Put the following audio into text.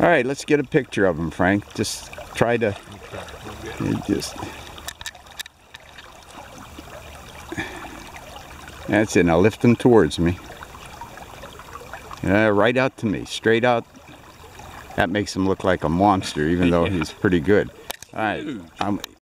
All right, let's get a picture of him, Frank. Just try to just. That's it. Now lift him towards me. Yeah, right out to me, straight out. That makes him look like a monster, even though he's pretty good. All right, I'm,